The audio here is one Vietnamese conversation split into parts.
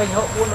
kênh hậu quân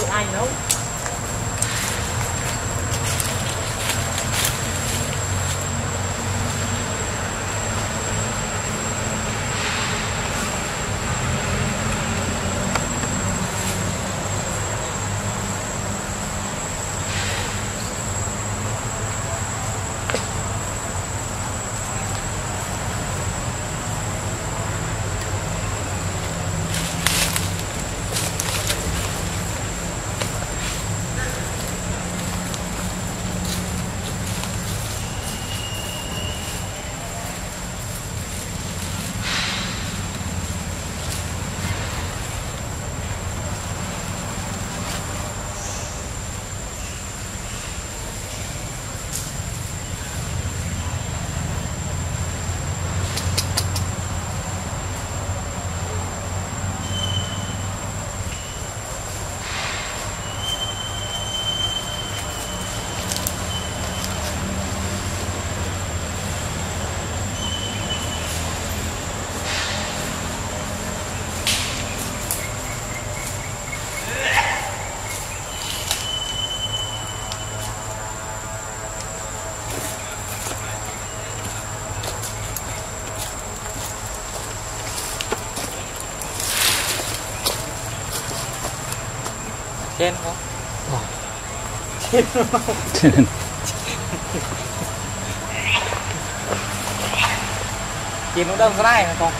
Chìm nó đâu ra này mà con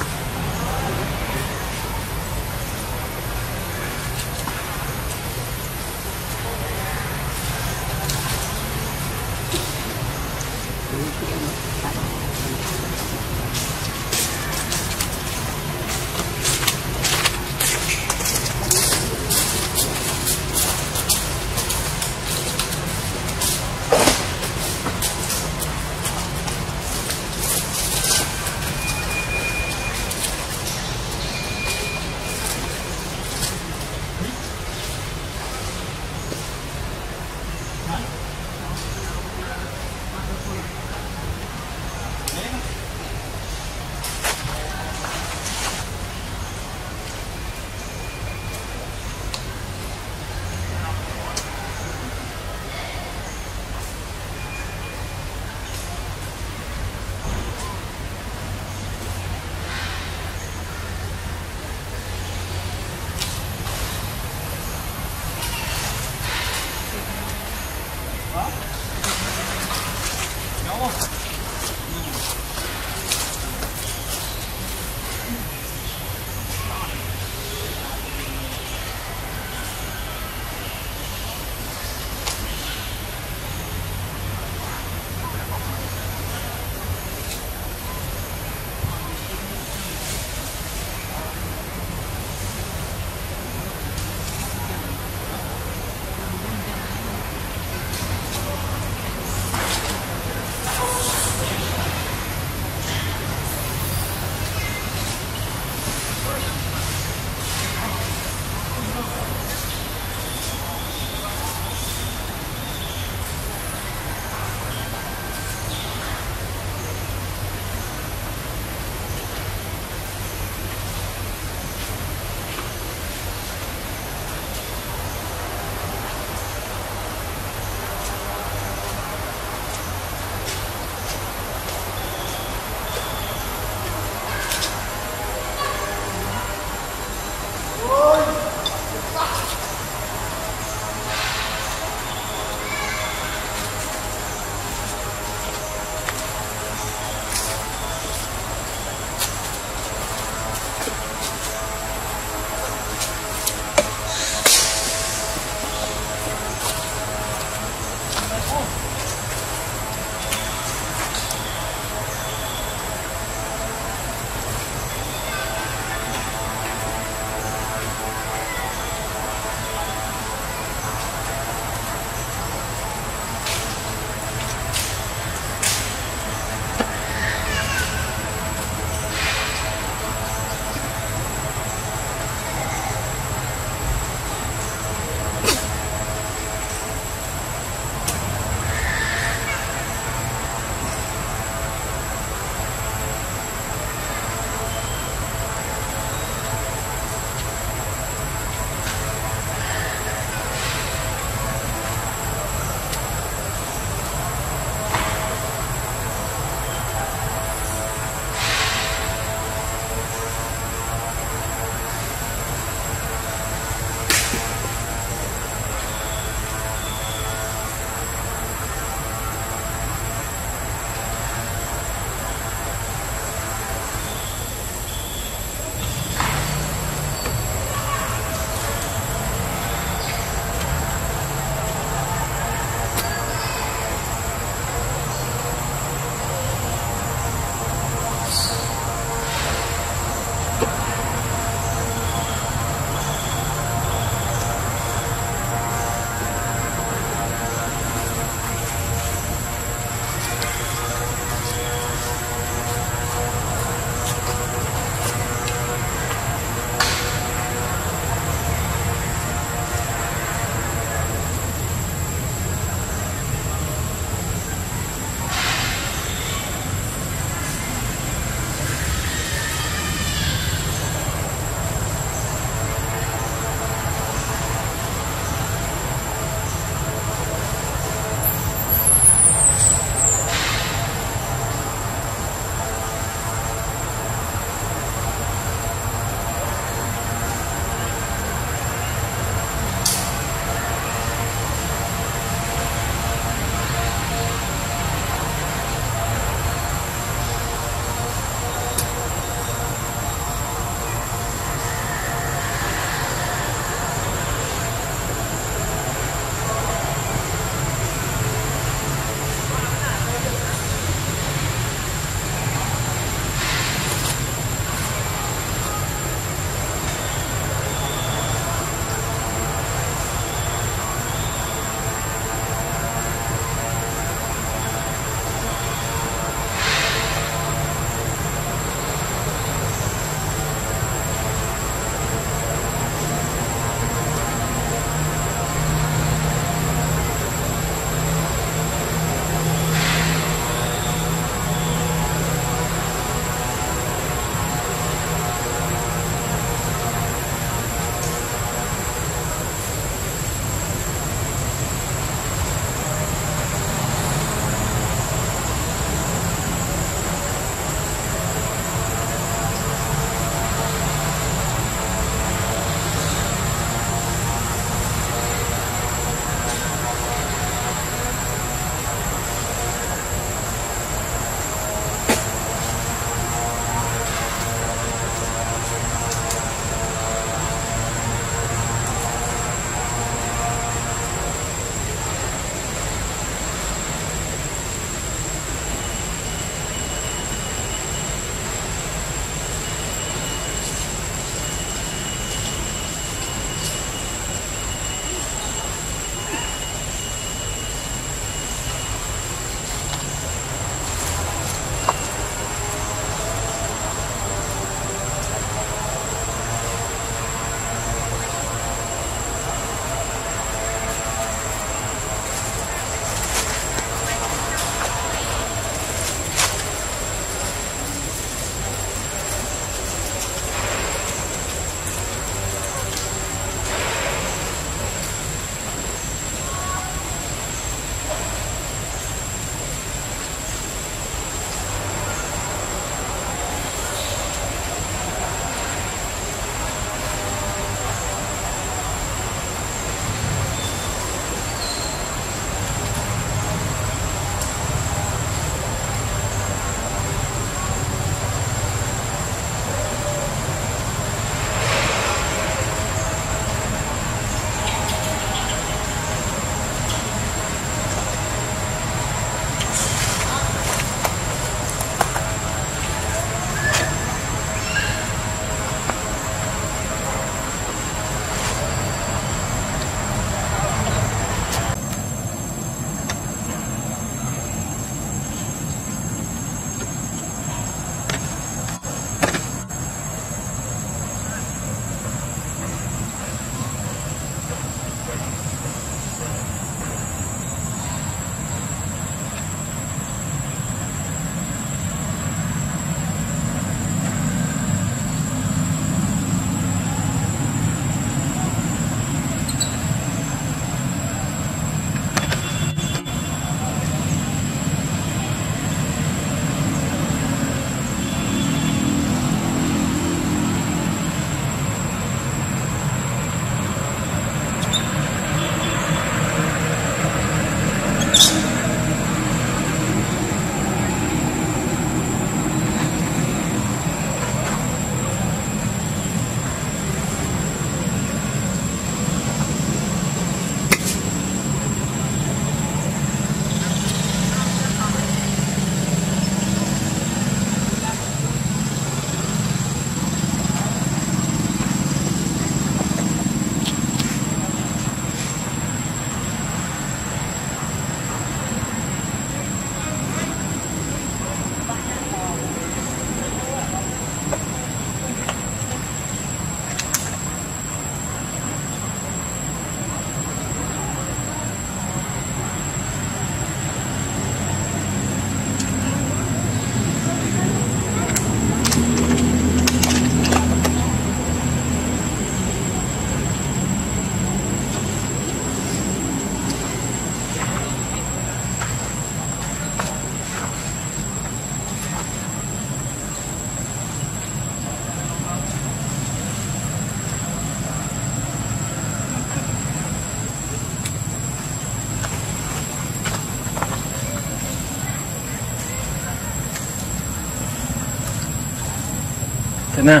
Ito na.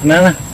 Ito na na.